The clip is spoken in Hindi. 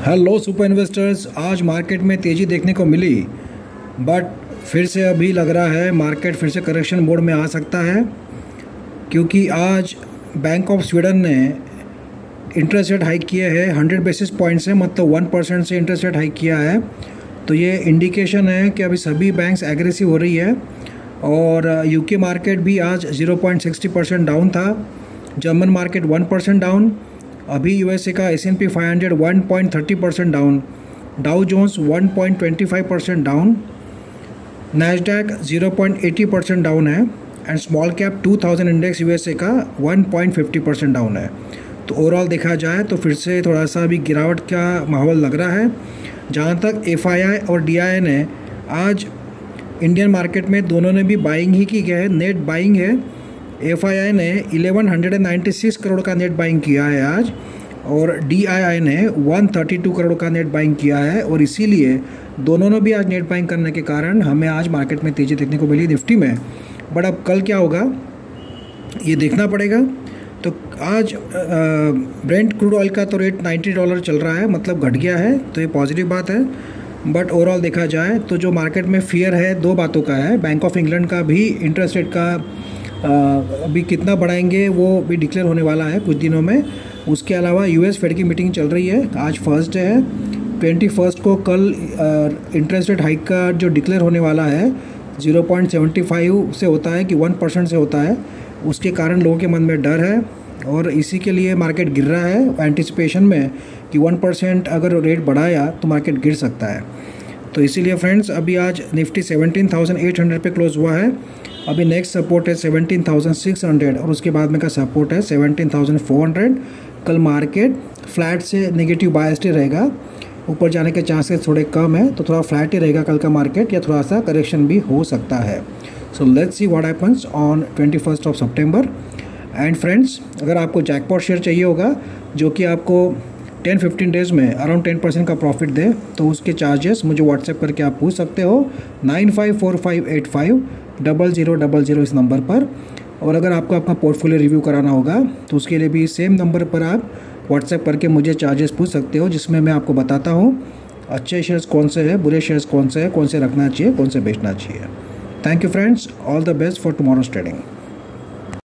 हेलो सुपर इन्वेस्टर्स आज मार्केट में तेज़ी देखने को मिली बट फिर से अभी लग रहा है मार्केट फिर से करेक्शन मोड में आ सकता है, क्योंकि आज बैंक ऑफ़ स्वीडन ने इंटरेस्ट रेट हाइक किए हैं। हंड्रेड बेसिस पॉइंट से मतलब वन परसेंट से इंटरेस्ट रेट हाइक किया है। तो ये इंडिकेशन है कि अभी सभी बैंक्स एग्रेसिव हो रही है और यूके मार्केट भी आज 0.60 परसेंट डाउन था। German market one percent down अभी यूएसए का S N P five hundred one point thirty percent down Dow Jones one point twenty five percent down Nasdaq zero point eighty percent down है and small cap two thousand index USA का one point fifty percent down है। तो ओवरऑल देखा जाए तो फिर से थोड़ा सा अभी गिरावट का माहौल लग रहा है। जहाँ तक एफआईआई और डी ने आज इंडियन मार्केट में दोनों ने भी बाइंग ही की है नेट बाइंग है। FII ने 1196 करोड़ का नेट बाइंग किया है आज, और डी ने 132 करोड़ का नेट बाइंग किया है, और इसीलिए दोनों ने भी आज नेट बाइंग करने के कारण हमें आज मार्केट में तेज़ी देखने को मिली निफ्टी में। बट अब कल क्या होगा, ये देखना पड़ेगा। तो आज ब्रेंट क्रूड ऑयल का तो रेट 90 डॉलर चल रहा है मतलब घट गया है तो ये पॉजिटिव बात है। बट ओवरऑल देखा जाए तो जो मार्केट में फियर है, दो बातों का है। बैंक ऑफ़ इंग्लैंड का भी, इंटरेस्ट रेट का अभी कितना बढ़ाएँगे वो भी डिक्लेयर होने वाला है कुछ दिनों में। उसके अलावा यूएस फेड की मीटिंग चल रही है। आज फ़र्स्ट डे है। ट्वेंटी फ़र्स्ट को कल इंटरेस्ट रेट हाइक का जो डिक्लेयर होने वाला है ज़ीरो पॉइंट सेवेंटी फाइव से होता है कि वन परसेंट से होता है। उसके कारण लोगों के मन में डर है और इसी के लिए मार्केट गिर रहा है। एंटिसिपेशन में कि वन परसेंट अगर रेट बढ़ाया तो मार्केट गिर सकता है। तो इसीलिए फ्रेंड्स अभी आज Nifty seventeen thousand eight hundred पे क्लोज हुआ है। अभी नेक्स्ट सपोर्ट है सेवनटीन थाउज़ेंड सिक्स हंड्रेड और उसके बाद में का सपोर्ट है सेवनटीन थाउज़ेंड फोर हंड्रेड कल मार्केट फ्लैट से नेगेटिव बायस्ड रहेगा। ऊपर जाने के चांसेस थोड़े कम है तो थोड़ा फ्लैट ही रहेगा कल का मार्केट या थोड़ा सा करेक्शन भी हो सकता है। So let's see what happens on twenty first of September and friends अगर आपको जैकपॉट शेयर चाहिए होगा, जो कि आपको टेन फिफ्टीन डेज़ में अराउंड टेन परसेंट का प्रॉफिट दे तो उसके चार्जेस मुझे व्हाट्सएप करके आप पूछ सकते हो nine five four five eight five double zero double zero इस नंबर पर। और अगर आपको आपका पोर्टफोलियो रिव्यू कराना होगा तो उसके लिए भी सेम नंबर पर आप व्हाट्सएप करके मुझे चार्जेस पूछ सकते हो, जिसमें मैं आपको बताता हूँ, अच्छे शेयर्स कौन से हैं, बुरे शेयर्स कौन से हैं, कौन से रखना चाहिए, कौन से बेचना चाहिए। Thank you friends all the best for tomorrow's trading